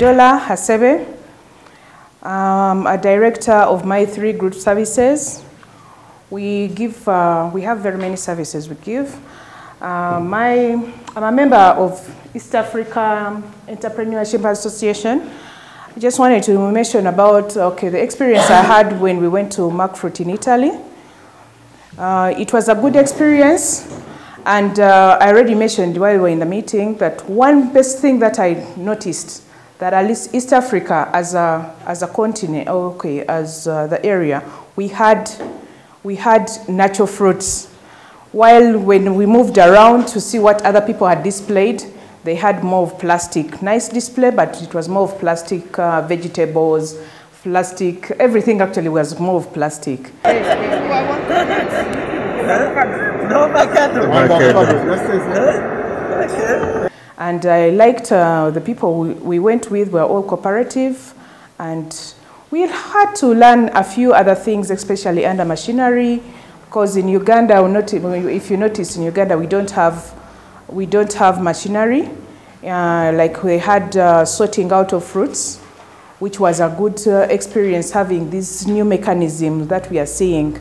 Idola Hasebe. I'm a director of My Three Group Services. We give, uh, we have very many services we give. Uh, my, I'm a member of East Africa Entrepreneurship Association. I just wanted to mention about, okay, the experience I had when we went to Macfrut in Italy. Uh, it was a good experience. And uh, I already mentioned while we were in the meeting that one best thing that I noticed that at least East Africa as a, as a continent, okay, as uh, the area, we had, we had natural fruits. While when we moved around to see what other people had displayed, they had more of plastic. Nice display, but it was more of plastic uh, vegetables, plastic, everything actually was more of plastic. And I liked uh, the people we, we went with were all cooperative. And we had to learn a few other things, especially under machinery, because in Uganda, if you notice in Uganda, we don't have, we don't have machinery. Uh, like we had uh, sorting out of fruits, which was a good uh, experience having this new mechanism that we are seeing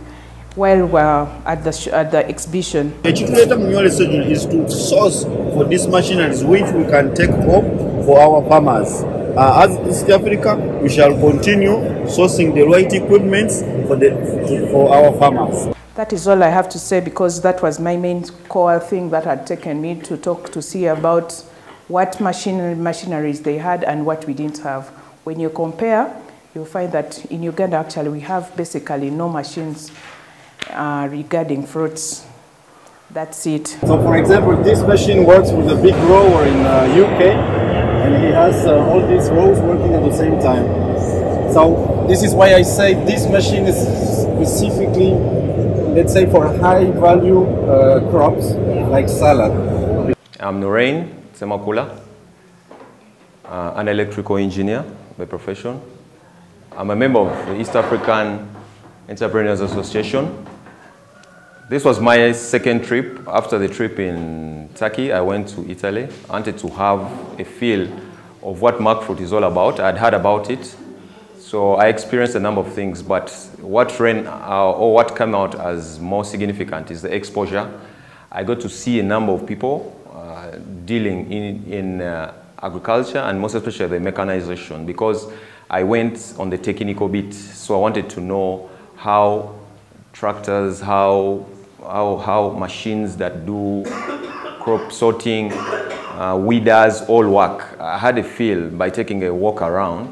while we're at the, at the exhibition. Ekituleeta mu Nywale Sejuni is to source for these machineries which we can take home for our farmers. Uh, as East Africa, we shall continue sourcing the right equipment for, the, for our farmers. That is all I have to say because that was my main core thing that had taken me to talk to see about what machine, machineries they had and what we didn't have. When you compare, you'll find that in Uganda actually we have basically no machines uh, regarding fruits. That's it. So for example, this machine works with a big grower in uh, UK and he has uh, all these rows working at the same time. So this is why I say this machine is specifically, let's say for high value uh, crops like salad. I'm Noreen Semakula, uh, an electrical engineer by profession. I'm a member of the East African Entrepreneurs Association. This was my second trip. After the trip in Turkey, I went to Italy. I wanted to have a feel of what Macfrut is all about. I'd heard about it, so I experienced a number of things, but what ran uh, or what came out as more significant is the exposure. I got to see a number of people uh, dealing in, in uh, agriculture and most especially the mechanization because I went on the technical bit, so I wanted to know how tractors, how how, how machines that do crop sorting, uh, weeders all work. I had a feel by taking a walk around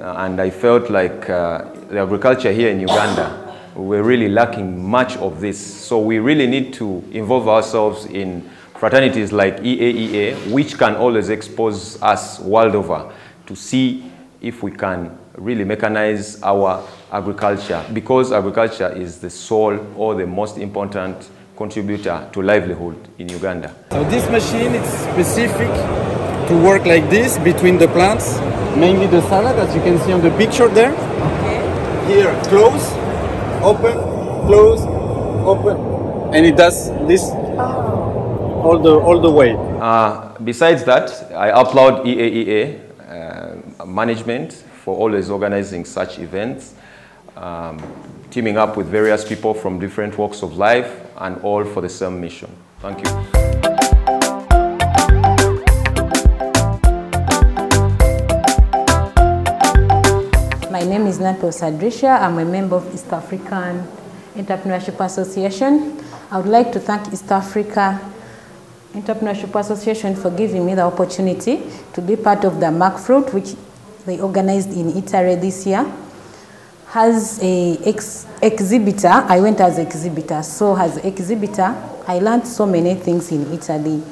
uh, and I felt like uh, the agriculture here in Uganda, we're really lacking much of this. So we really need to involve ourselves in fraternities like EAEA, which can always expose us world over to see if we can really mechanize our agriculture because agriculture is the sole or the most important contributor to livelihood in Uganda. So this machine is specific to work like this between the plants, mainly the salad as you can see on the picture there. Okay. Here, close, open, close, open. And it does this all the, all the way. Uh, besides that, I applaud EAEA uh, management for always organizing such events, um, teaming up with various people from different walks of life and all for the same mission. Thank you. My name is Nato Sadrisha. I'm a member of East African Entrepreneurship Association. I would like to thank East Africa Entrepreneurship Association for giving me the opportunity to be part of the Macfrut, which they organized in Italy this year. As a ex exhibitor, I went as exhibitor. So as exhibitor, I learned so many things in Italy.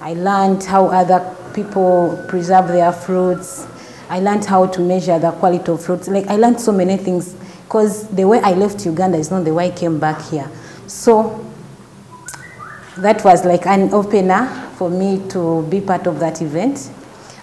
I learned how other people preserve their fruits. I learned how to measure the quality of fruits. Like I learned so many things because the way I left Uganda is not the way I came back here. So that was like an opener for me to be part of that event.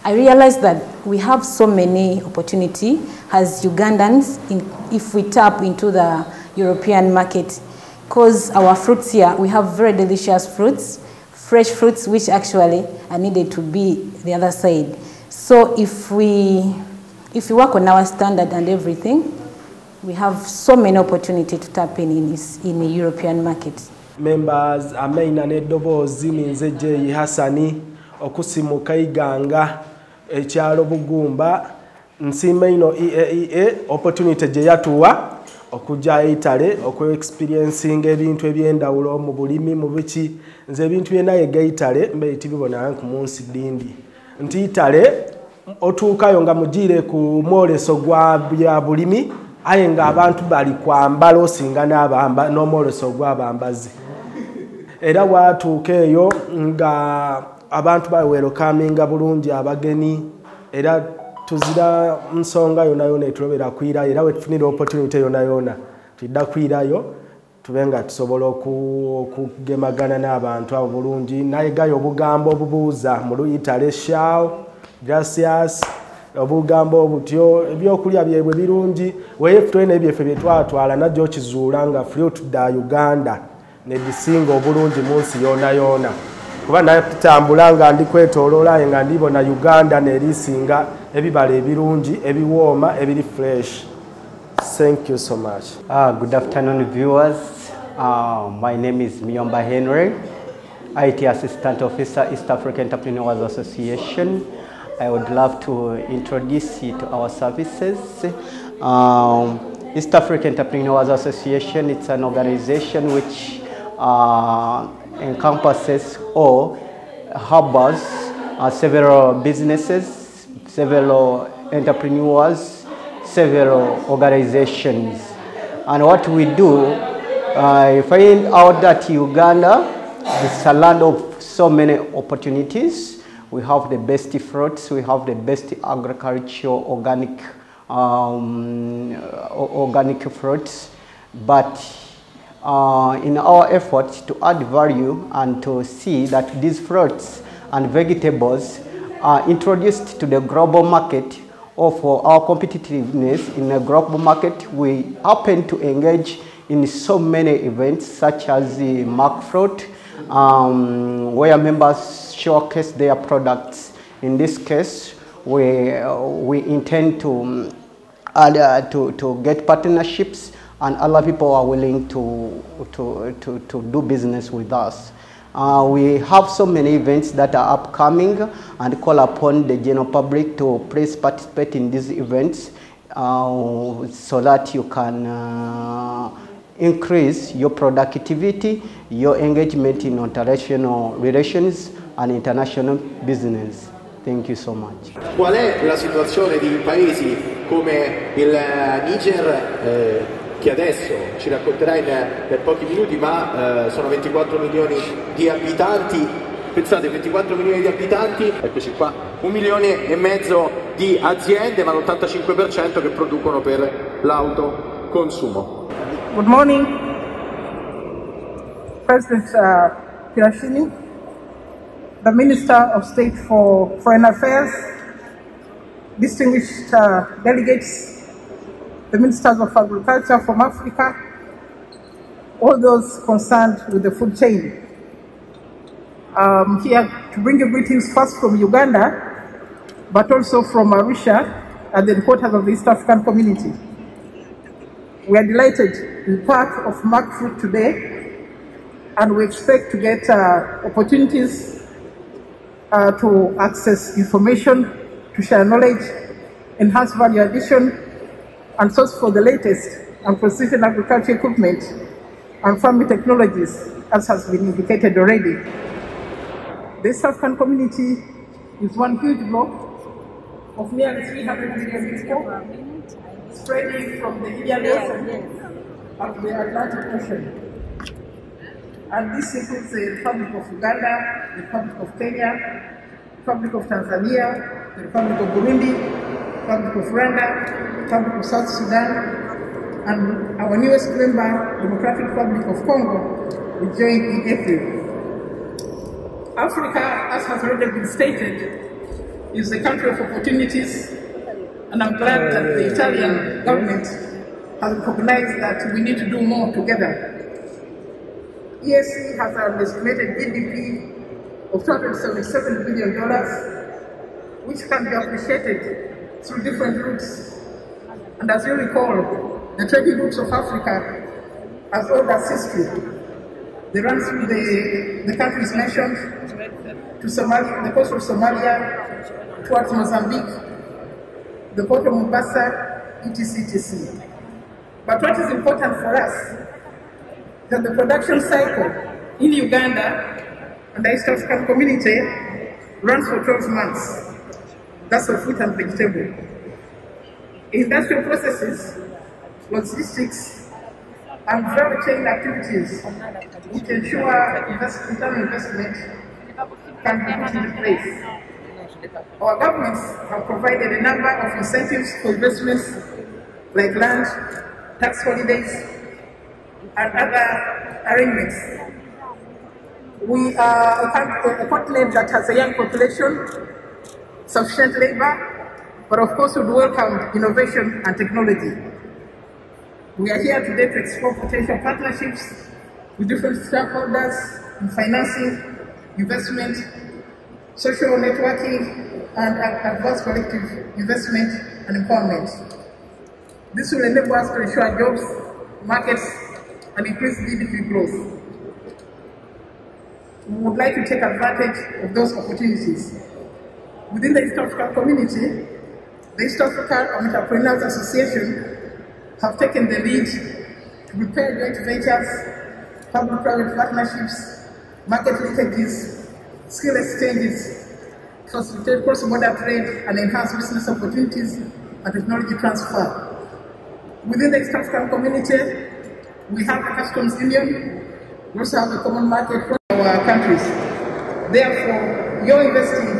I realized that we have so many opportunity as Ugandans in, if we tap into the European market because our fruits here, we have very delicious fruits, fresh fruits which actually are needed to be the other side. So if we, if we work on our standard and everything, we have so many opportunity to tap in in, this, in the European market. members amaina n'eddoboozi ninze jeyi Hassani okusimuka iganga ekyalo bugumba nsiima ino eaea opportunity gye yatuwa okujja eitale okuexperiencing ebintu ebyendawulo mu bulimi mu biki nze ebintu byenaye gaitale mbeeri tibibona ku munsi dindi. Nti itale otuukayo nga mugiire ku mwoleso gwa bya bulimi aye ng'abantu bali kwambala osinga n'abamba n'omwoleso gw'abambazi era watuuka eyo nga abantu bawerokaminga bulungi abagenyi era tuzira nsonga yona yona etulobera kwirayo era wetufunira opportunity yona yona tudda kwirayo tube nga tusobola okugemagana n'abantu abo bulungi nayegayo obugambo obubuuza mu luyitale shao gracias obugambo obutyo ebyokulya byebwe birungi weyefutoye nebyeffe byetwatwala najjo okizuula nga flutda uganda nebisinga obulungi mu nsi yoona yoona kuba natambula nga ndi kwetolola nga ndibona uganda nerisinga ebibala ebirungi ebiwooma ebiri fresh thank you so much Uh, good afternoon, viewers. Uh, my name is Miyomba Henry, IT Assistant Officer, East African Entrepreneurs Association. I would love to introduce you to our services. Um, East African Entrepreneurs Association, it's an organization which uh, encompasses or harbors uh, several businesses, several entrepreneurs, several organizations. And what we do, I find out that Uganda is a land of so many opportunities. We have the best fruits, we have the best agricultural organic, um, organic fruits, but uh, in our efforts to add value and to see that these fruits and vegetables are introduced to the global market or for our competitiveness in the global market, we happen to engage in so many events such as the Macfrut, um, where members showcase their products. In this case, we, uh, we intend to, um, uh, to, to get partnerships and other people are willing to, to, to, to do business with us. Uh, we have so many events that are upcoming and call upon the general public to please participate in these events uh, so that you can uh, increase your productivity, your engagement in international relations and international business. Thank you so much. Qual è la situazione di paesi come il Niger, eh, che adesso ci racconterà in, per pochi minuti, ma eh, sono 24 milioni di abitanti? Pensate, 24 milioni di abitanti, eccoci qua, un milione e mezzo di aziende, ma l'85% che producono per l'autoconsumo. Good morning, President uh, Pirashini, the Minister of State for Foreign Affairs, distinguished uh, delegates, the Ministers of Agriculture from Africa, all those concerned with the food chain. Um, here to bring you greetings first from Uganda, but also from Arusha at the headquarters of the East African Community. We are delighted to be part of Macfrut today, and we expect to get uh, opportunities uh, to access information, to share knowledge, enhance value addition, and source for the latest and precision agriculture equipment and farming technologies, as has been indicated already. The African community is one huge block of nearly 300 million people spreading from the Indian Ocean up to the Atlantic Ocean. And this includes the Republic of Uganda, the Republic of Kenya, Republic of Tanzania, the Republic of Burundi, Republic of Rwanda, Republic of South Sudan, and our newest member, Democratic Republic of Congo, will join in April. Africa, as has already been stated, is the country of opportunities, and I'm glad that the Italian government has recognized that we need to do more together. EAC has an estimated GDP of $277 billion, which can be appreciated through different routes. And as you recall, the trading routes of Africa as old as history. They run through the, the countries mentioned to Somalia, the coast of Somalia, towards Mozambique, the port of Mombasa, etc. etc. But what is important for us that the production cycle in Uganda and the East African community runs for 12 months. That's for fruit and vegetable. Industrial processes, logistics, and value chain activities which ensure invest, internal investment can be put into place. Our governments have provided a number of incentives for investments like land, tax holidays, and other arrangements. We are a coun- a continent that has a young population, sufficient labor, but of course would welcome innovation and technology. We are here today to explore potential partnerships with different stakeholders in financing, investment, social networking, and ad- advanced collective investment and empowerment. This will enable us to ensure jobs, markets, and increase GDP growth. We would like to take advantage of those opportunities. Within the East African community, the East African Entrepreneurs Association have taken the lead to prepare joint ventures, public-private partnerships, market linkages, skill exchanges, facilitate cross-border trade and enhance business opportunities and technology transfer. Within the East African community, we have a customs union, we also have a common market for our countries. Therefore, your investing,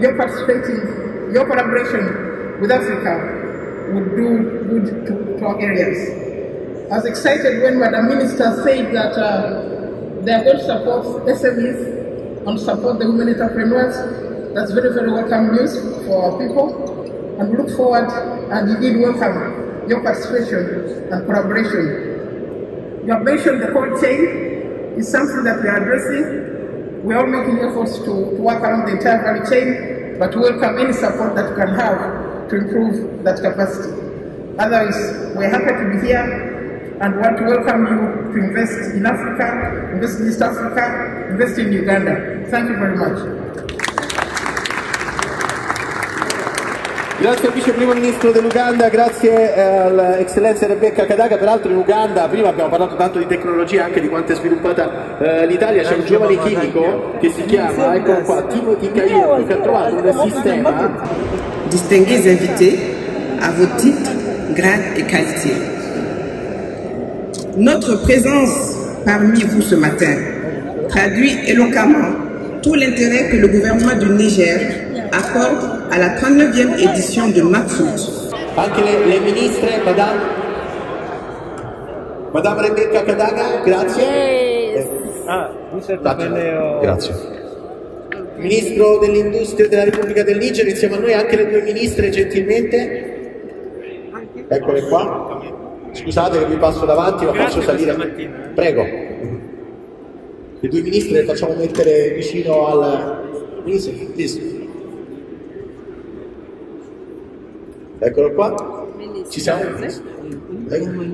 your participating, your collaboration with Africa would do good to, to our areas. I was excited when Madam Minister said that uh, they are going to support SMEs and support the women entrepreneurs. That's very, very welcome news for our people. And we look forward and indeed welcome your participation and collaboration. You have mentioned the cold chain is something that we are addressing. We are making efforts to, to work around the entire value chain, but we welcome any support that we can have to improve that capacity. Otherwise, we're happy to be here and want to welcome you to invest in Africa, invest in East Africa, invest in Uganda. Thank you very much. Grazie al Vice Primo Ministro dell'Uganda, grazie all'Eccellenza Rebecca Kadaga, peraltro in Uganda, prima abbiamo parlato tanto di tecnologia, anche di quanto è sviluppata eh, l'Italia, c'è un giovane chimico che si chiama, ecco qua, Timothy Caio, che ha trovato un sistema Distingués invités, à vos titres, grades et qualités. Notre présence parmi vous ce matin traduit éloquemment tout l'intérêt que le gouvernement du Niger accorde à la 39e édition de MAPFOOT. Anche le, le ministre, Madame, Madame Rebecca Kadaga, grazie. Ah, un Grazie. Ministro dell'Industria della Repubblica del Niger, insieme a noi anche le due ministre, gentilmente. Eccole qua. Scusate che vi passo davanti, ma faccio salire. Prego. Le due ministre le facciamo mettere vicino al ministro. Eccolo qua. Ci siamo?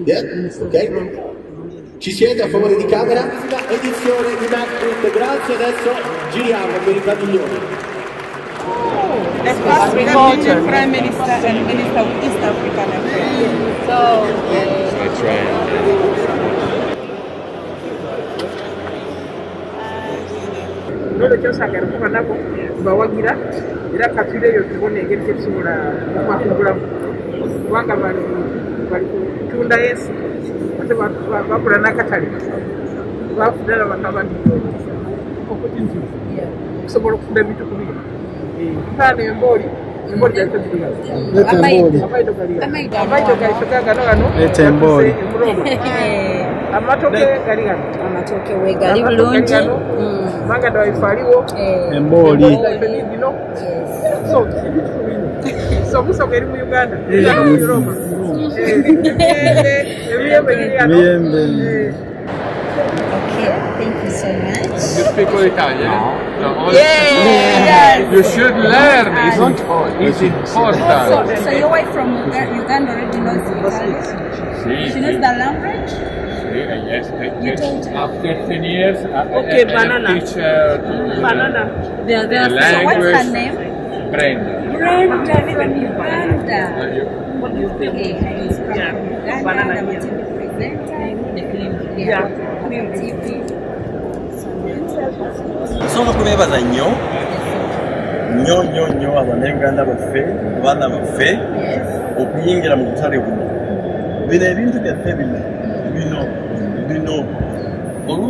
Yeah? Ok. Ci siete a favore di camera? Edizione di MacBook, grazie, adesso giriamo per i padiglioni. The first Ghanaian Prime Minister and Minister of East African Affairs. So, That's right. noolwo kyosanga yakuba nabo tubawagira era katule eyo tubona engeri gyetusobola okwakugulamu kubanga bano bali kutunda ensi ate bakola n'akatale bafudala bakabani okusobola okufuna ebintu ku bino nfaano embooli amaito gali shokagano gano emurongo amatooke weegali bulungi manga dawefaliwo embooli somusoga eri mu uganda. Mu europa emiyembe giri Thank you so much. You speak Italian? Eh? Yeah, yes. You should learn. It's important. It's. So, so your wife from Uganda already knows Italian? She knows the language? Yes, her. After 10 years, Okay, I, I banana. teach her to Banana. They are there. the So what's her name? Brenda. Brenda from Uganda. What do you think? Okay, he's from Uganda. Banana, I'm a yeah. Presenter. The film. Yeah. TV. nsooka kubeebaza nnyo nnyo nnyo nnyo abannayuganda baffe abaana baffe okuyingira mu butale buno bino ebintu byaffe bino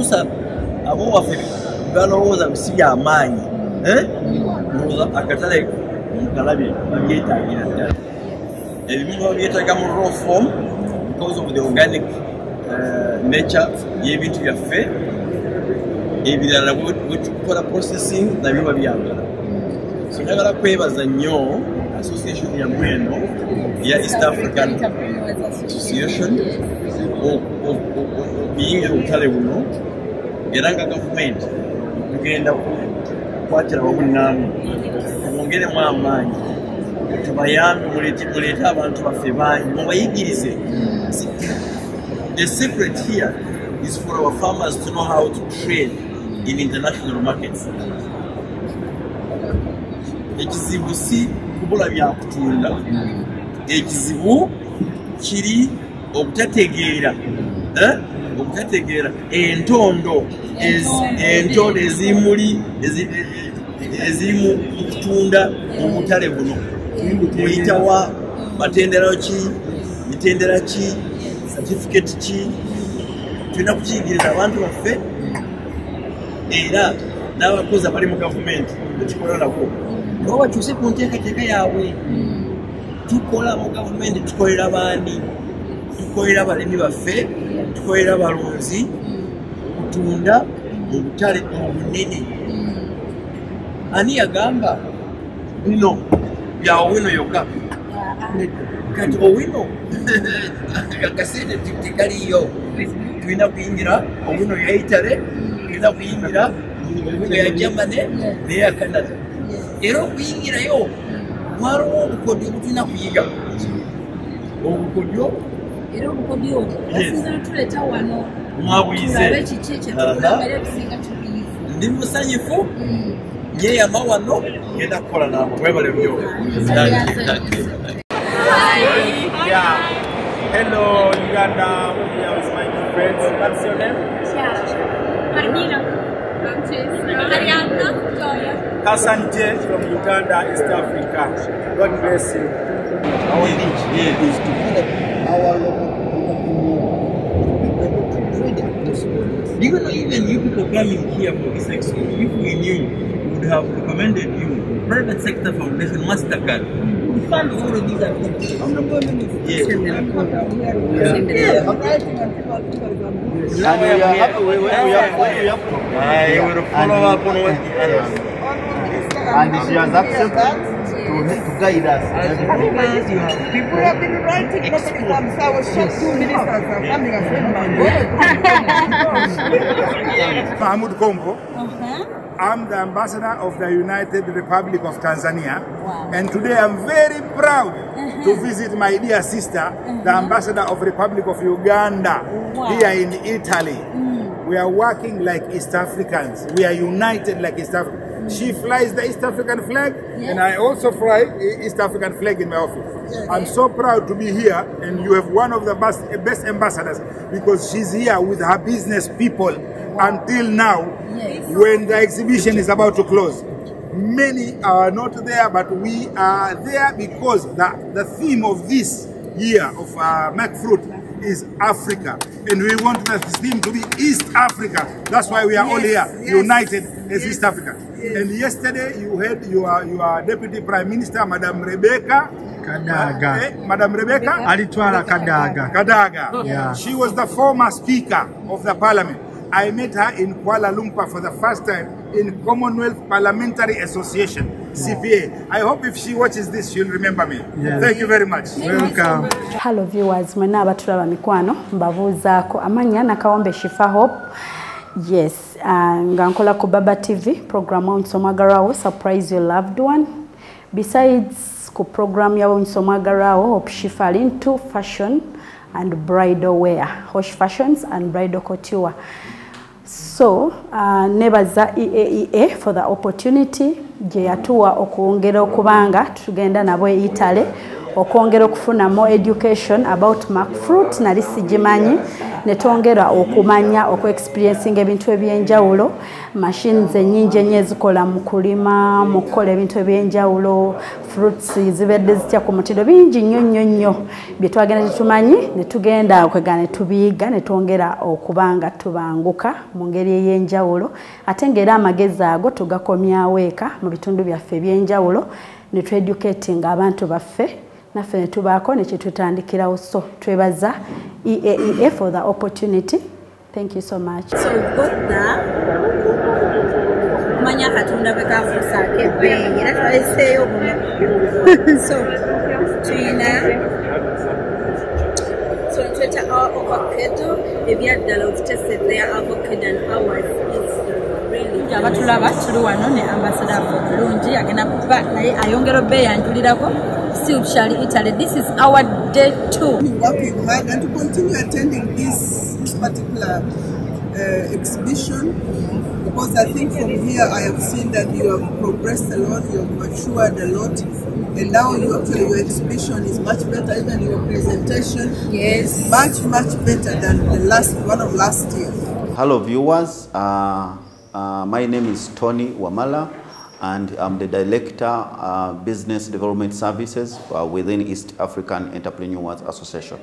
oluusi abowaffe balowooza bisi byamaanyi eh? ndowooza akatale mukalabye babyetaagira ddala ebimu babyetaaga mu raw form because of the organic uh, nature y'ebintu byaffe ebirala bwetukola processing nabyo babyagala so njagala kwebaza nnyo association yammwe eno eya east african association okuyingira obutale buno era nga gavumenti tugenda kukwatira wamu namwe tubongeremu amaanyi. Tubayambe muleete abantu baffe bangi mubayigirize. The secret here is for our farmers to know how to trade in international markets. ekizibu si kubula byakutunda ekizibu kiri obutategeera obutategeera entondo entondo ezimuli ezi- eziri mu kutunda mu butale buno muyitawa matendera ki? Mitendera ki? Certificate ki? Tulina kukiyigiriza abantu baffe era n'abakozi abali mu gavumenti bekikola nako nabo bakyuse ku nteekateeka yaabwe tukola mu gavumenti tukolera baani? Tukolera abalimi baffe tukolera abalunzi kutunda mu butale obunene. Ani yagamba bino bya owino yokka kati owino akasente tekaliyo tulina kuyingira owino ya itale tulina kuyingira owino ya germany neya canada. Era okuyingirayo waliwo obukodyo obutulina kuyiga. Obukodyo era obukodyo basinza tuleeta wano tulabe kiki kye Aha. tugulaba era ebisinga tubiyivu ndi musanyufu nyeyama wano genda kukola nabo mwebale nnyo Yeah. Hello, Uganda. Here is my new friend. What's your name? Carmina. Arianna. Joya. Hassan J from Uganda, East Africa. God bless you. Our niche here is to help our local Do even you people coming here for this expo, if we knew, we would have recommended you private sector foundation MasterCard. We fund all of these activities. Yes. And we are happy, we, we, we have, we have I will follow up on what and she has accepted to, to guide us. you have people have been writing lots of exams. I was shocked two ministers are coming and saying, Mahmoud Kombo. Uh-huh. I'm the ambassador of the United Republic of Tanzania. And today I'm very proud uh-huh. to visit my dear sister, the uh-huh. ambassador of Republic of Uganda, Wow. here in Italy. Mm. We are working like East Africans. We are united like East Africans. She flies the East African flag, and I also fly the East African flag in my office. I'm so proud to be here, and you have one of the best, best ambassadors because she's here with her business people until now, when the exhibition is about to close. Many are not there, but we are there because the, the theme of this year of uh, Macfrut is Africa. And we want the theme to be East Africa. That's why we are all here, Yes, yes. united as East Africa. And yesterday you had your, your Deputy Prime Minister, Madam Rebecca. Kadaga. Eh, Madam Rebecca? Alitwala Kadaga. Kadaga. Yeah. She was the former Speaker of the Parliament. I met her in Kuala Lumpur for the first time in Commonwealth Parliamentary Association, CPA. I hope if she watches this, she'll remember me. Yes. Thank you very much. Welcome. Hello viewers, mwenna abatulaba mikwano mbabuuzaako amannya nakawombe shifa hope Yes, uh, nga nkola ku Baba TV program Onsomagarawo surprise your loved one. Besides ku program ya Onsomagarawo opshifal into fashion and bridal wear, Hosh Fashions and Bridal Couture. So, uh, nebaza EAEA for the opportunity gye yatuwa okwongera okubanga tugenda nabo e Italy okwongera okufunamu education about mac fruit nali sigimanyi netwongera okumanya okuexperiencing ebintu ebyenjawulo machines enyingi enyo ezikola mu kulima mu kukola ebintu ebyenjawulo fruits zibedde zitya ku mutindo bingi nnyo nnyo nnyo. Bye twagenda tetumanyi netugenda okwegana netubiyiga netwongera okuba nga tubanguka mu ngeri ey'enjawulo. Ate ngaera amagezi ago tugakomyawo eka mu bitundu byaffe ebyenjawulo netweducatinga abantu baffe naffe netubaako nekyetutandikirawo so twebaza eaea for the opportunity. Thank you so much. So the kumanya akatundu bwe kafuusaako ebbeeyi era twayiseeyo buno so tuyina so tweta our avocado ebyaddala their avocado and ours is really abatulaba tuli wano ne ambasada afe bulungi agenda kuba naye ayongera obbeeyi yanjulirako still shall italy this is our day two working hard and to continue attending this particular uh, exhibition because I think from here I have seen that you have progressed a lot, you have matured a lot, and now you actually your exhibition is much better, even your presentation Yes. is much much better than the last one of last year. Hello viewers, uh, uh, my name is Tony Wamala and I'm the Director uh, Business Development Services uh, within East African Entrepreneurs Association.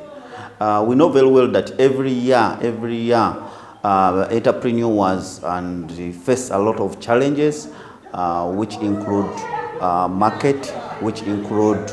Uh, we know very well that every year, every year, uh, entrepreneurs and face a lot of challenges uh, which include market, which include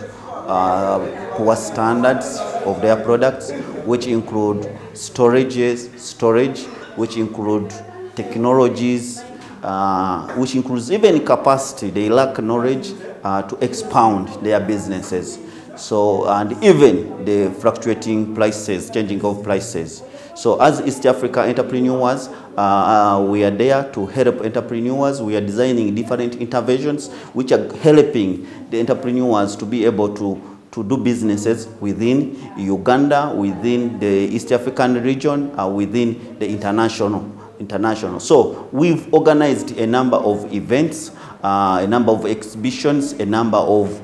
poor standards of their products, which include storages, storage, which include technologies, uh, which includes even capacity. They lack knowledge uh, to expound their businesses. So, and even the fluctuating prices, changing of prices. So as East Africa entrepreneurs, uh, uh, we are there to help entrepreneurs. We are designing different interventions which are helping the entrepreneurs to be able to, to do businesses within Uganda, within the East African region, uh, within the international. International. So we've organized a number of events, uh, a number of exhibitions, a number of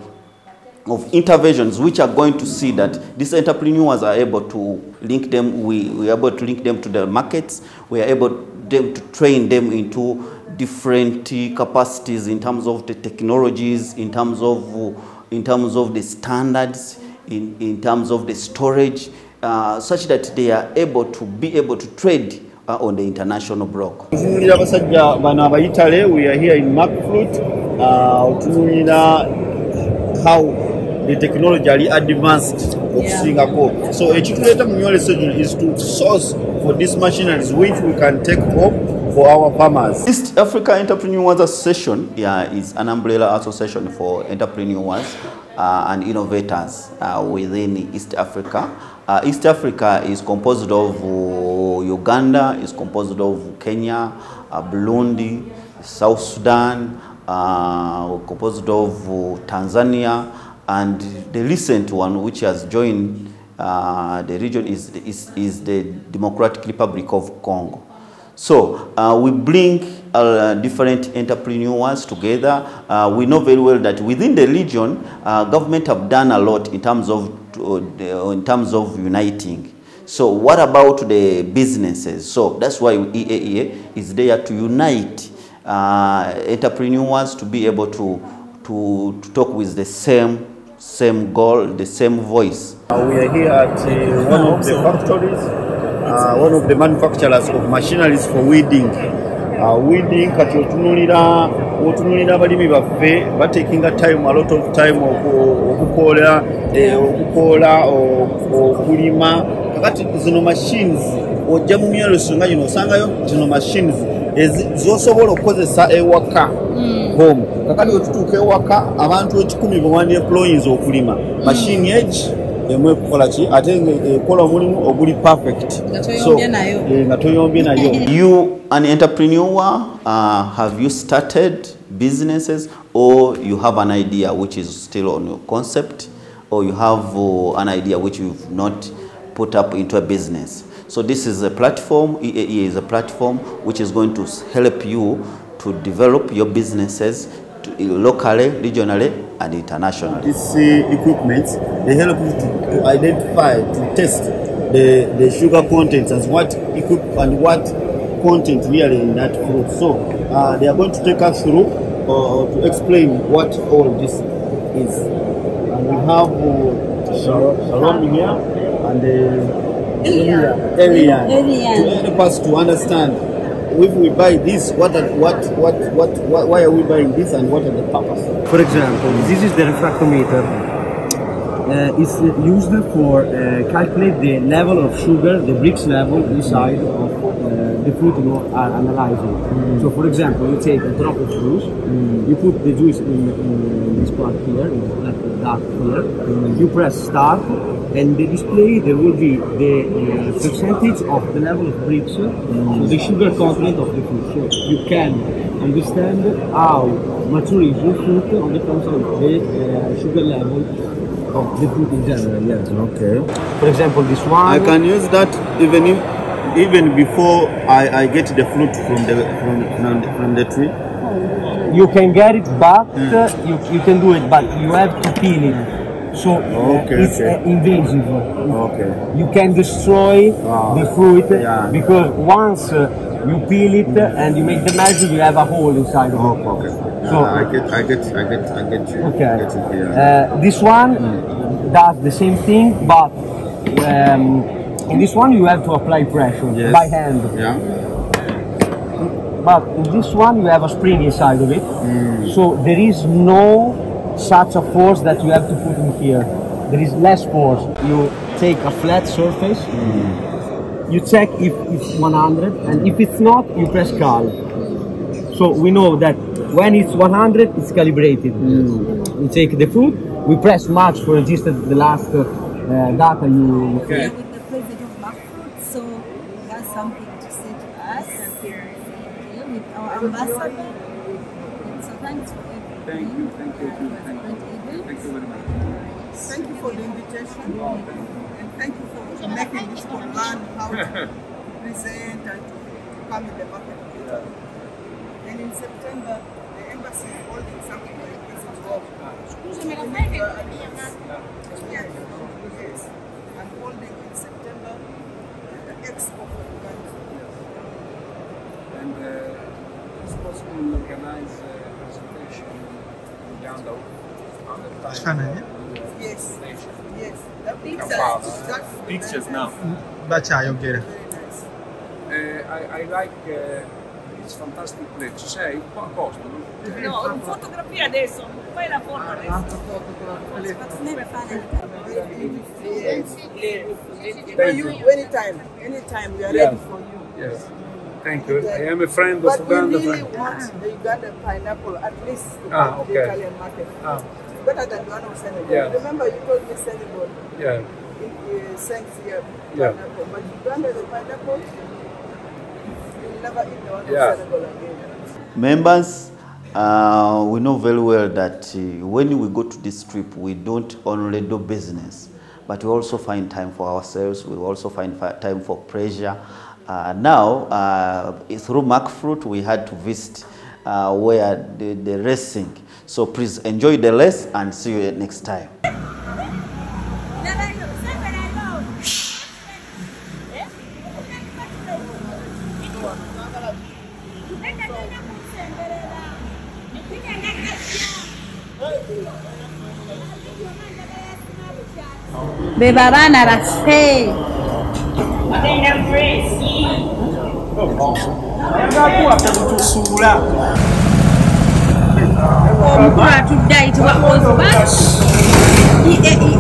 of interventions which are going to see that these entrepreneurs are able to link them, we, we are able to link them to the markets, we are able them to train them into different capacities in terms of the technologies, in terms of, in terms of the standards, in, in terms of the storage, uh, such that they are able to be able to trade on the international block. Tunuulira abasajja bano abayitale we are here in Macfruit uh, tunuulira how the technology ali advanced okusingako so ekituleeta mu nyoleso gino is to source for these machineries which we can take home for our farmers. East Africa Entrepreneurs Association yeah, is an umbrella association for entrepreneurs uh, and innovators uh, within East Africa. Uh, East Africa is composed of uh, Uganda, is composed of Kenya, uh, Burundi, South Sudan, uh, composed of uh, Tanzania, and the recent one which has joined uh, the region is, is, is the Democratic Republic of Congo. So uh, we bring uh, different entrepreneurs together. Uh, we know very well that within the region, uh, government have done a lot in terms of uh, in terms of uniting. So what about the businesses? So that's why EAEA is there to unite uh, entrepreneurs to be able to, to, to talk with the same same goal, the same voice. Uh, we are here at uh, one of the factories, uh, one of the manufacturers of machineries for weeding. Uh, weeding kati otunulira otunulira abalimi baffe batekinga time a lot of time oku- okukoola eh, okukoola okulima. Kakati zino machines ojja mu myeroso nga gino osangayo zino machines zosobola okukozesa ewaka home. Kakati wetutuuka ewaka abantu ekikumi bwe wandi employees okulima. Machine egi emu ekukola ki ate ekola omulimu oguli perfect so toyombye nayo. nga toyombye nayo You, an entrepreneur, uh, have you started businesses or you have an idea which is still on your concept or you have uh, an idea which you've not put up into a business? So this is a platform, EAE is a platform which is going to help you to develop your businesses to, locally, regionally and internationally. These uh, equipments, they help you to, to identify, to test the, the sugar content as what equip and what content really in that fruit. So uh, they are going to take us through uh, to explain what all this is. And we have uh, Shal- Shalom here and uh, Elian. Elian Elian. to help us to understand if we buy this, what, are, what, what, what, what, why are we buying this and what are the purpose? For example, this is the refractometer. Uh, it's used for uh, calculate the level of sugar, the Brix level inside of uh, the fruit you are analyzing. So, for example, you take a drop of juice, you put the juice in, in this part here, in black dot here, you press start, and the display there will be the uh, percentage of the level of Brix, so the sugar content of the fruit. So you can understand how mature is your fruit on depends on the uh, sugar level of the fruit in general. Yes. Okay. For example, this one. I can use that even if, even before I, I get the fruit from the from, from, the, from the tree. You can get it, but uh, you, you can do it, but you have to peel it. So Okay, it's okay. uh, invasive. Okay. You can destroy the fruit because once uh, you peel it and you make the magic, you have a hole inside of it. okay. So I get I get I get I get you. Okay. Get it here. Uh, this one does the same thing, but um, in this one you have to apply pressure Yes. by hand. Yeah. But in this one you have a spring inside of it, Hmm. so there is no such a force that you have to put in here. There is less force. You take a flat surface, Hmm. you check if it's 100, and if it's not, you press cal. So we know that when it's 100, it's calibrated. We take the fruit, we press match for register the last uh, data you. Here with the president of Macfrut, so he has something to say to us. Here with our ambassador. So thanks for everything. Thank you, thank you, and thank you for making this to learn how to present and to come in the market. And in September, the embassy is holding something like this as well. Yes, yes. I'm holding in September the expo for Uganda. And uh, it's possible to organize a presentation in Uganda on the time. Kifaananyi? Yes, yes. That picture, Kampala. that's Pictures now. bakyayogera Uh, I, I like uh, this fantastic place. Ci sei? Qua a posto, no? No, fotografia adesso, fai la foto adesso. Thank you. Anytime, anytime, we are Yeah. ready for you. Yes. Thank you. I am a friend of But we Uganda. really want the Ugandan pineapple at least to Ah, okay. the Italian market. Ah. It's better than the one of Senegal. Yeah. Remember you told me Senegal Yeah. in uh, Saint here Yeah. pineapple, but Uganda the pineapple you'll never eat the one Yeah. of Senegal again. Members, uh, we know very well that uh, when we go to this trip, we don't only do business, but we also find time for ourselves. We also find time for pleasure. Uh, now, uh, through Macfrut, we had to visit uh, where the, the racing. So please enjoy the race and see you next time. be babaana baffe omukulu atudde ayitibwa osbat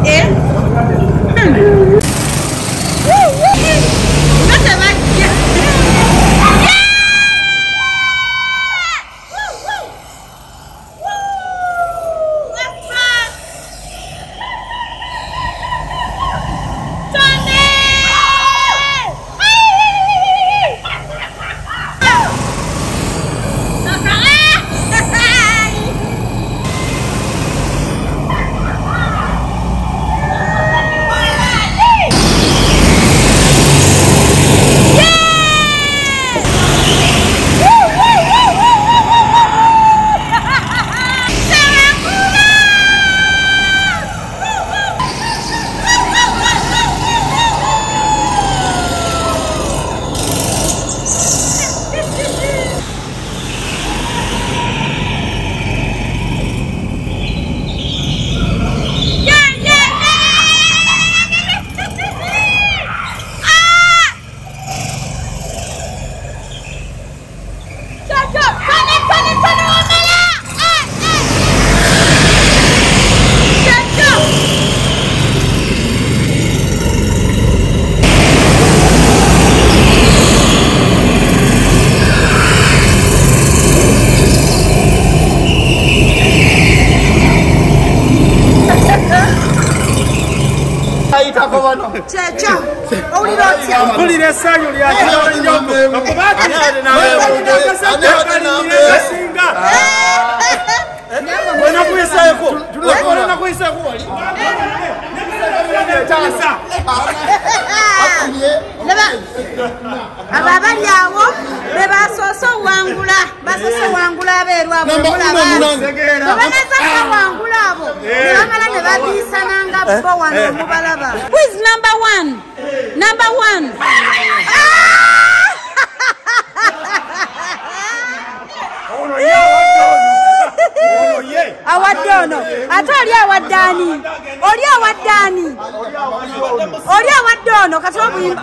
eee nga 三兄弟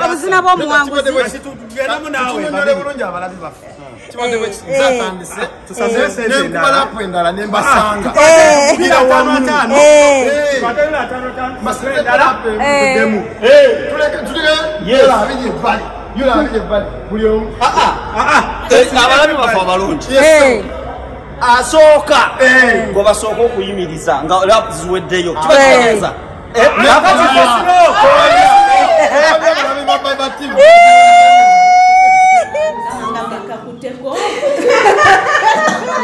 obuzina bw'omuwanguzi tunyole bulungi abalabi baffe nzatandise tusazeyo sente nenkubalapu endala nembasanga bira wamutaano masendalaemu tulekeraabiri ebbali yulaabiri ebbali buli omu abalabi baffe abalungi asooka gwe basooka okuyimiriza nga lapu ziweddeyo kibaeza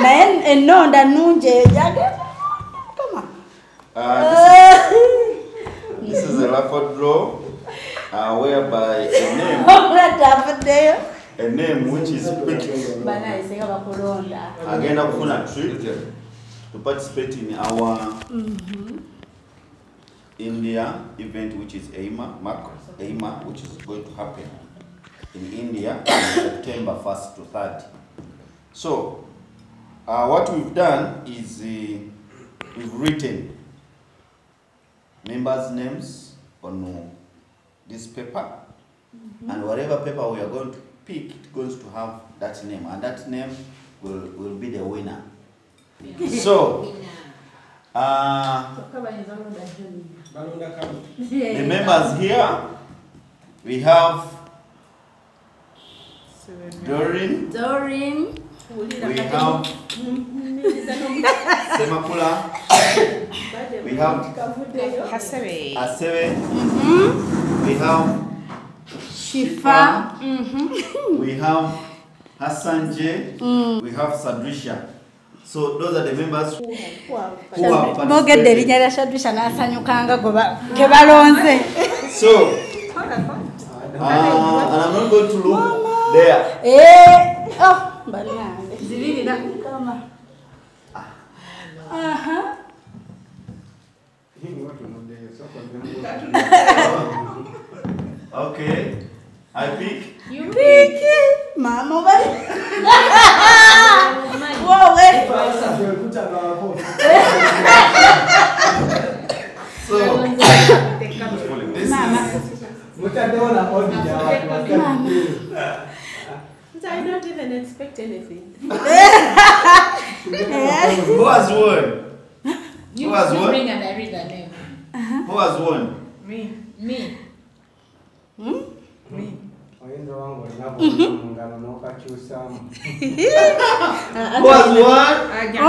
naye ennonda nnungi ejage Uh, this, is, a raffle draw uh, whereby a name, a name which is picked. Agenda kufuna trip to participate in our India event which is AIMA, Mark, AIMA, which is going to happen in India on September 1st to 3rd. So, uh, what we've done is uh, we've written members' names on this paper, and whatever paper we are going to pick, it goes to have that name, and that name will, will be the winner. So, uh, the members here, we have Doreen, Doreen. we have Semakula, we have Hasebe. Asebe, mm-hmm. we have Shifa. Mm-hmm. we have Hassan J, mm. we have Sadrisha. So those are the members who have bogedde erinnya lya shadusha n'asanyukanga ke balonze. So, uh, and I'm not going to look there. Eh, oh, kama aha. Okay, I pick. Piki, mama bali wowe So, I don't even expect anything. who has won? You, Who has you won? bring and I read the name. Who has won? Me. Me. Me. Oyinza olina ngalo won?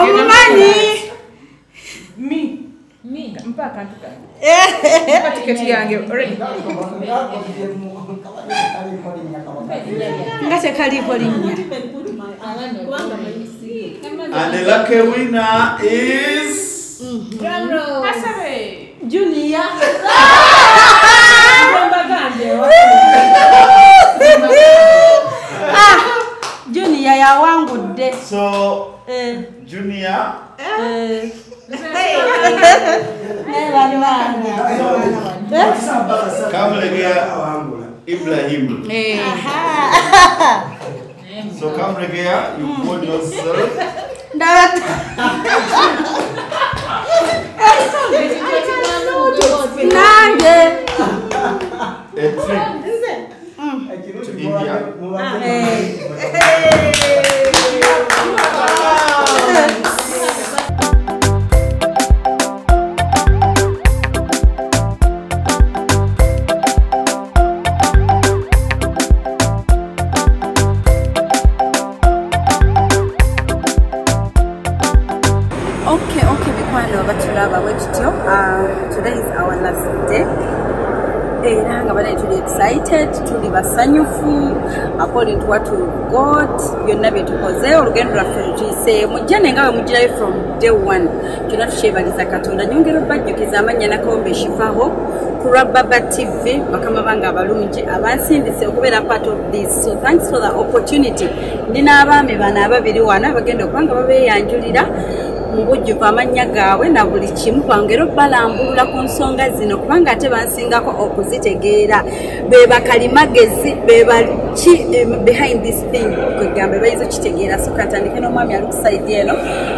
omumanyi Me. Me. Mpa akantu kange. Mpa tiketi yange. Already. nga tekaliiko linnya And the lucky winner is. Hasebe. Kamlegea Ibrahim. So Kamlegea, you won yourself. ndaba nange jane nga bwe mugirayo from day one kyonna tukyebaliza katonda nyongera obajjukiza amannya nakombe shifaho ku lwa baba tv bakama bange abalungi abansindise okubeera part of this. So thanks for the opportunity. Ndina abaami bano ababiri wano abagenda okuba nga babeeyanjulira mu bujjuvu amannya gaabwe na buli kimu bangera obalambulula ku nsonga zino kubanga ate bansingako okuzitegeera. Be bakalimagezi be baki behind this thing kwegambe bayiza okitegeera so katandike n'omwami ali kusaidi eno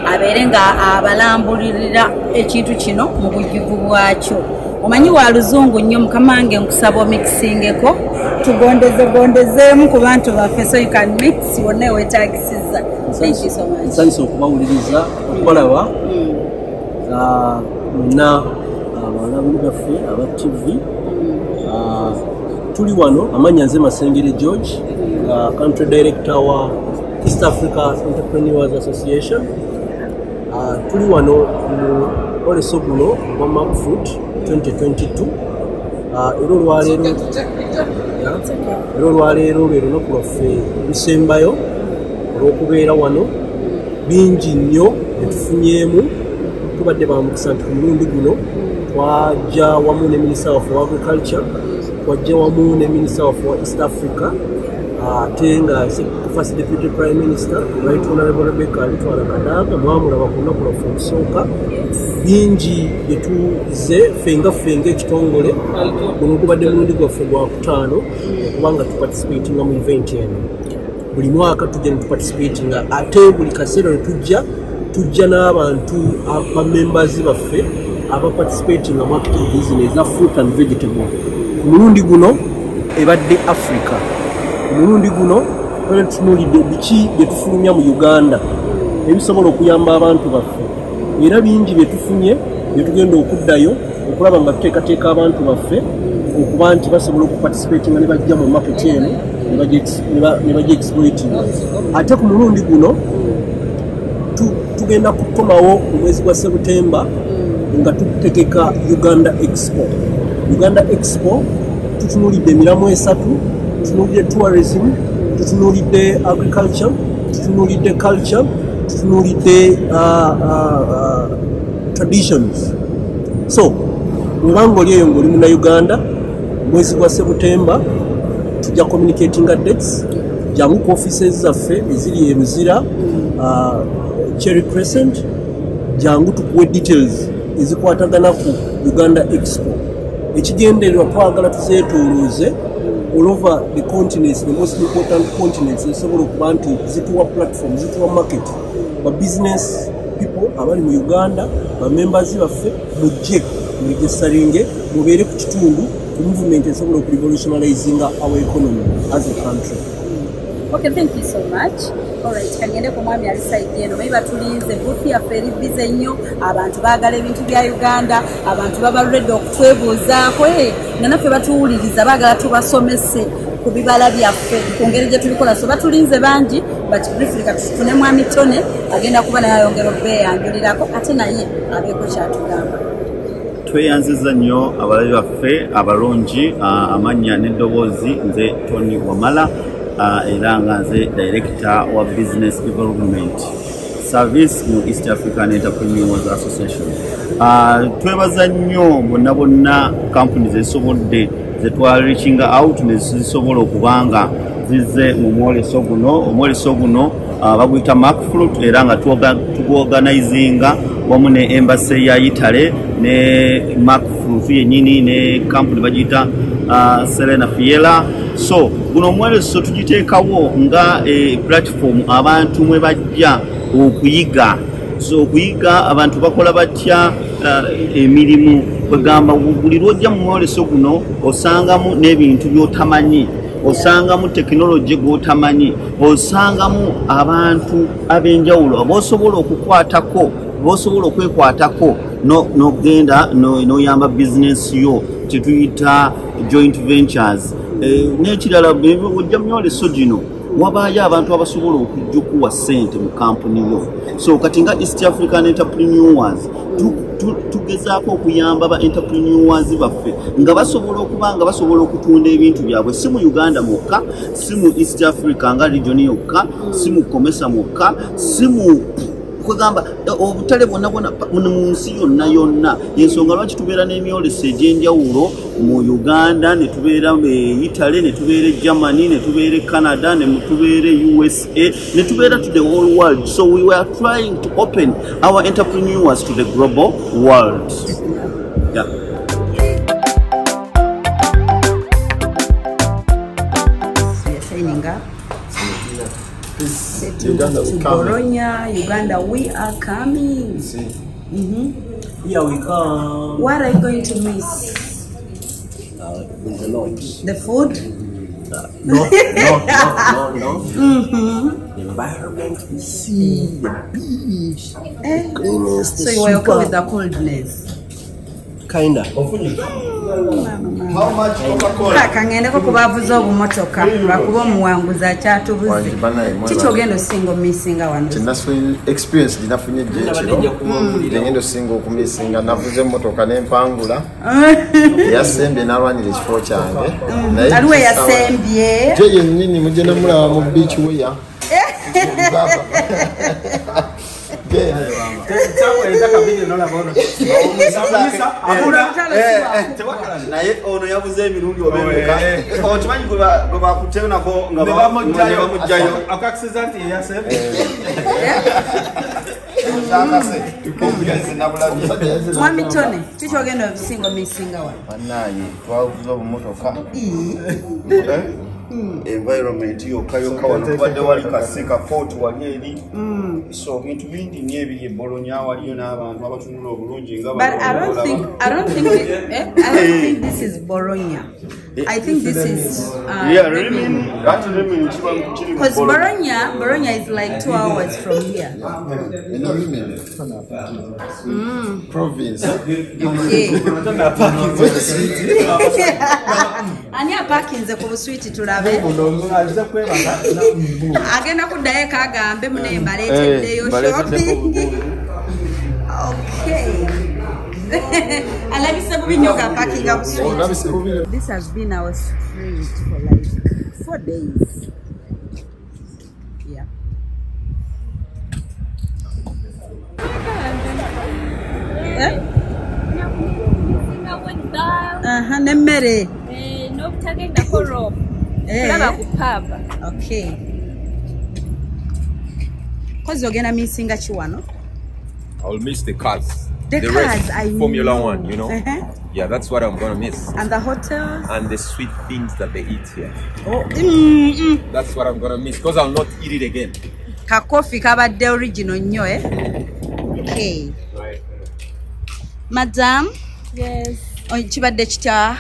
abeere nga abalambulirira ekintu kino mu bujjuvu bwakyo. Omanyi wa luzungu nnyo mukama wange nkusaba omikisingeko tugondezegondezeemu ku bantu baffe so you can mix wonna ewetagisiza thank you so much. Nsanyusa okubawuliriza okubalaba Ah, mwenna abalabuli baffe aba tv Ah, tuli wano amanya nze masengere george nga country director wa east africa entrepreneurs association. Ah, tuli wano mu oleso guno gwa macfoot 2022 Ah, era olwaleero era olwaleero lwe lunaku lwaffe lusembayo olw'okubeera wano. Bingi nnyo byetufunyeemu tubadde bamukisa nti ku mulundi guno twajja wamu ne minister waffe wa agriculture twajja wamu ne minister waffe wa east africa ate nga first deputy prime minister right honorable rebecca alitwala kadaga mwamulaba ku lunaku lwaffe olusooka bingi byetuze fenga fenga ekitongole guno gubadde mulundi gwaffe gwakutaano okubanga tuparticipatinga mu event eno. Buli mwaka tujja netuparticipatinga ate buli kaseera netujja tujja n'abantu abamembazi baffe abaparticipatinga mu activities eza fruit and vegetable. Ku mulundi guno ebadde africa. Ku mulundi guno tutunuulidde biki byetufulumya mu uganda? Ebisobola okuyamba abantu baffe. Era bingi byetufunye byetugenda okuddayo okulaba nga tuteekateeka abantu baffe okuba nti basobola okuparticipatinga ne bajja mu market eno ne bajja exploiting ate ku mulundi guno tugenda kukomawo mu mwezi gwa sebutemba nga tutegeka uganda expo. Uganda expo tutunulidde emiramu esatu tutunulidde tourism tutunulidde agriculture tutunulidde culture tutunulidde uh, uh, uh, traditions. So bwebanga oli eyo ngaoli munauganda mwezi gwa sebutemba tujja communicatinga dates jangu ku offices zaffe eziri emuzira uh, cherry crescent jangu tukuwe details ezikwatagana ku uganda expo. Ekigendererwa twagala tuzeetoolooze all over the continents the most important continents. Ezisobola okuba nti zituwa platform zituwa market. Ba business people abali mu uganda bamembazi baffe mujje mwegesaringe mubeere ku kitundu ku movement esobola okurevolutionalizinga our economy as a country Okay, thank you so much. Alright, kangende ku mwami ali side eno. Naye batulinze buufu yaffe eri bize nnyo abantu baagala ebintu bya uganda. Abantu baba ready okutwebuuzaako eh, nga naffe batuwuliriza baagala tubasomese ku bibala byaffe. Ku ngeri gye tubikola so batulinze bangi but briefly katufune mwami tone agenda kuba naye ayongera obeeyanjulirako ate naye abeeko kyatugamba. Tweyanziza nnyo abalabi baffe abalungi amannya n'eddoboozi nze tony wamala era nga nze director wa business development service mu east african entrepreneurs association. Ah, twebaza nnyo bonna bonna kampuni zezisobodde zetwarikinga out nezisobola okubanga zize mu mwoleso guno omwoleso guno ah, baguyita macfruit era nga tuorganizinga wamu ne embassy ya itale ne macfruit yennyini ne kampuni bagiyita uh, serena fiera so guno omwoleso tugiteekawo nga e, platform abantu mwe bajja okuyiga. So okuyiga abantu bakola batya uh, emirimu? Kwegamba buli lwojja mu mwoleso guno osangamu n'ebintu by'otamanyi osangamu tekinologi gw'otamanyi osangamu abantu ab'enjawulo b'osobola okukwatako b'osobola okwekwatako n'ogenda n'oyamba bizinesi yo kyetuyita joint ventures. N'ekirala ojja mu myoleso gino wabaayo abantu abasobola okujja okuwa ssente mu kampuni yo. So kati nga east african entrepreneurs tu- tugezaako okuyamba ba entrepreneurs baffe nga basobola okuba nga basobola okutunda ebintu byabwe. Si mu uganda mwokka si mu east africa nga region yokka si mu komesa mwokka si mu kugamba obutale bwonna pa- mu nsi yonna yonna. Yensonga lwaki tubeera n'emyolesa egy'enjawulo? Mu uganda ne tubeera e italy ne tubeera e germany ne tubeera e canada ne tubeera usa ne tubeera to the whole world. So we were trying to open our entrepreneurs to the global world. Yeah. Uganda to will. Bologna, Uganda, we are coming. hmm Here we come. What are you going to miss? Uh, there's a lot. The food? No, no, no, no, no. Mm-hmm. The environment, the sea, the beach, Eh? cleanliness, the So you were okay with the coldness? kinda. Kakangendeko kubavuza obumotoka lwakuba omuwanguzi akyatubuze. Eh, Kiki ogenda osinga omumisinga wanoexperience ginafunye gyekiro gyegenda osinga okumisinga navuza emmotoka nempangula eyasembye nalwanira ekifo kyange. Mm. Aliwo eyasembye? Gye yennyini mugye namulaba mu biici weya naye ono yabuze emirundi obemuka okimanyi gwe bakutte nako nga bamugjayo akakisiza nti yeyasebe mwami tone kikyogenda obisinga omisinga wa banaye twavuza obumotoka environment. Yokka yokka wano tubadde wali kaseka fort wali eri so bintu bingi nyo ebiri ebolonya waliyo n'abantu abatunula obulungi nga But I don't think I don't think eh? I don't think this is Bologna. I think this is uh, Yeah, Rimin, that Rimin kiba kiri Because Bologna. Bologna, Bologna is like two hours from here. eno Rimini Mm. province. Ani apakinze ku buswiti agenda kuddayo ekagambe alabise bubi pakinga this has been our street for like four days. Yeah. Eh? Uh -huh, nemmere. N'obutagendako Eh. kulaba ku paba okay kozi ogenda misinga ki wano I'll miss the cars. The rest, cars, I Formula know. One, you know? Uh-huh. Yeah, that's what I'm gonna miss. and the hotels And the sweet things that they eat here. oh, mm, mm. That's what I'm gonna miss because I'll not eat it again. kakofi kabadde original nnyo eh? okay. madam yes oh, kibadde kitya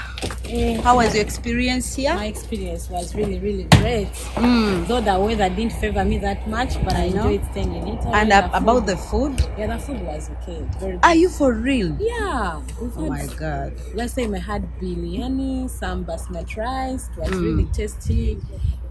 Eh, how was your experience here My experience was really, really great. Mm. Though the weather didn't favor me that much, but I, I enjoyed staying in Italy. And The ab- about the food? Yeah, the food was okay. Very are you for real Yeah. Oh had- my God. Last time I had biryani, some basmati rice. It was Mm. really tasty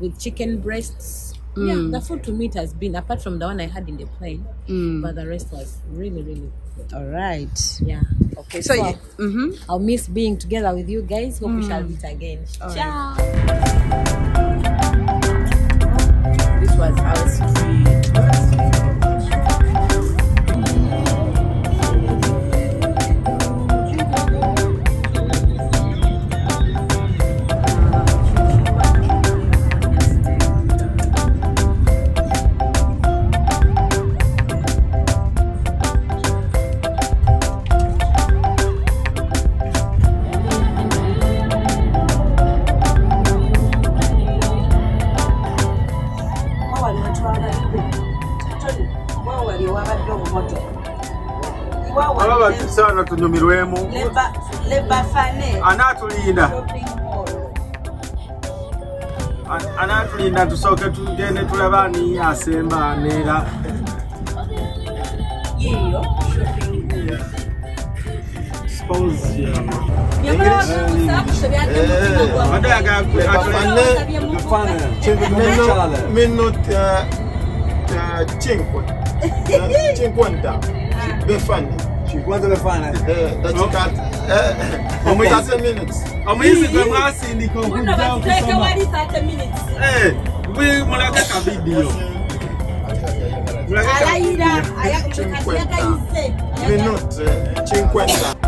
with chicken breasts. Yeah, Mm. the food to me has been apart from the one I had in the plane, Mm. but the rest was really, really. All right. Yeah. Okay. So So, you- mhm. I'll miss being together with you guys. Hope we Mm. shall meet again. All right. Ciao. this was our street anatunyumirwemu anatulinda anatulinda tusooke tugende tulaba ani asemba aneera minuta 5 50 befani Quanto me fana? Eh, that's no? cat. Eh, omo ya 30 minutes. Omo yi se gbemo asi ni ko ku da o so. Take away we mo la ka bi. Alaida, aya kumekasi yaka ise. Minute